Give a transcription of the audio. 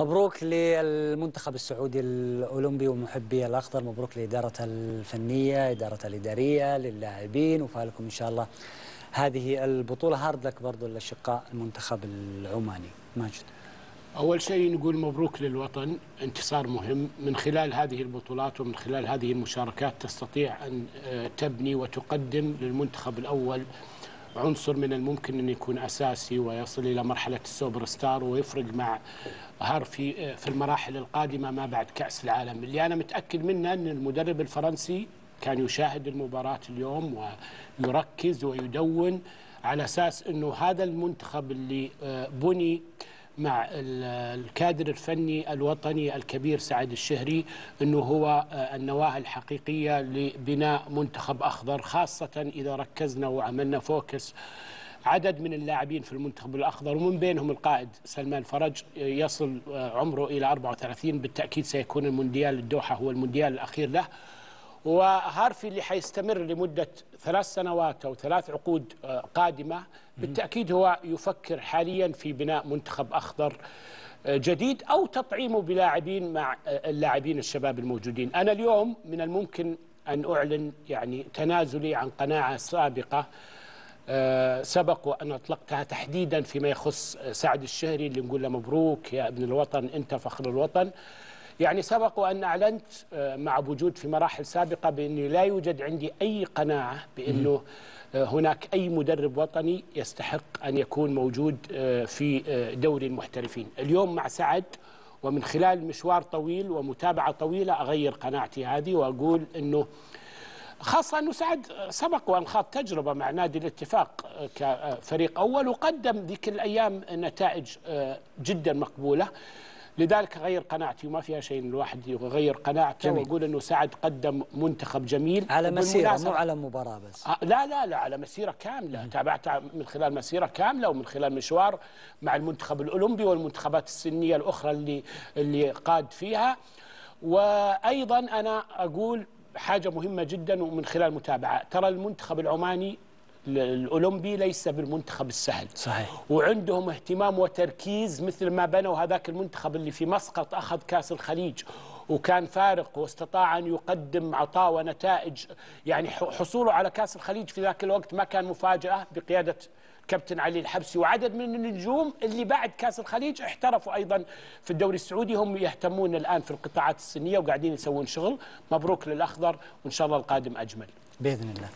مبروك للمنتخب السعودي الأولمبي ومحبي الأخضر مبروك لإدارته الفنية إدارته الإدارية للاعبين وفالكم إن شاء الله هذه البطولة. Hard luck برضو الأشقاء المنتخب العماني. ماجد. أول شيء نقول مبروك للوطن. انتصار مهم. من خلال هذه البطولات ومن خلال هذه المشاركات تستطيع أن تبني وتقدم للمنتخب الأول عنصر من الممكن أن يكون أساسي ويصل إلى مرحلة ال super star ويفرق مع هارفي في المراحل القادمة ما بعد كأس العالم. اللي أنا متأكد منه أن المدرب الفرنسي كان يشاهد المباراة اليوم ويركز ويدون على أساس أنه هذا المنتخب اللي بني مع الكادر الفني الوطني الكبير سعد الشهري إنه هو النواة الحقيقية لبناء منتخب أخضر خاصة إذا ركزنا وعملنا فوكس عدد من اللاعبين في المنتخب الأخضر ومن بينهم القائد سلمان فرج يصل عمره إلى 34 بالتأكيد سيكون المونديال الدوحة هو المونديال الأخير له. وهارفي اللي حيستمر لمدة ثلاث سنوات أو ثلاث عقود قادمة بالتأكيد هو يفكر حاليا في بناء منتخب أخضر جديد أو تطعيمه بلاعبين مع اللاعبين الشباب الموجودين. أنا اليوم من الممكن أن أعلن يعني تنازلي عن قناعة سابقة سبق وأن أطلقتها تحديدا فيما يخص سعد الشهري اللي نقول له مبروك يا ابن الوطن أنت فخر الوطن. يعني سبق وأن أعلنت مع وجود في مراحل سابقة بأنه لا يوجد عندي أي قناعة بأنه هناك أي مدرب وطني يستحق أن يكون موجود في دوري المحترفين. اليوم مع سعد ومن خلال مشوار طويل ومتابعة طويلة أغير قناعتي هذه وأقول أنه خاصة أنه سعد سبق وأن خاض تجربة مع نادي الاتفاق كفريق أول وقدم ذيك الأيام نتائج جدا مقبولة. لذلك غير قناعتي وما فيها شيء الواحد يغير قناعته. واقول إنه سعد قدم منتخب جميل. على مسيرة مو على مباراة بس. لا لا لا على مسيرة كاملة. تابعتها من خلال مسيرة كاملة ومن خلال مشوار مع المنتخب الأولمبي والمنتخبات السنية الأخرى اللي اللي قاد فيها. وأيضا أنا أقول حاجة مهمة جدا ومن خلال متابعة. ترى المنتخب العماني الأولمبي ليس بالمنتخب السهل. صحيح. وعندهم اهتمام وتركيز مثل ما بنوا هذاك المنتخب اللي في مسقط أخذ كأس الخليج وكان فارق واستطاع أن يقدم عطاء ونتائج. يعني حصوله على كأس الخليج في ذاك الوقت ما كان مفاجأة بقيادة كابتن علي الحبسي. وعدد من النجوم اللي بعد كأس الخليج احترفوا أيضا في الدوري السعودي. هم يهتمون الآن في القطاعات السنية وقاعدين يسوون شغل. مبروك للأخضر وإن شاء الله القادم أجمل. بإذن الله.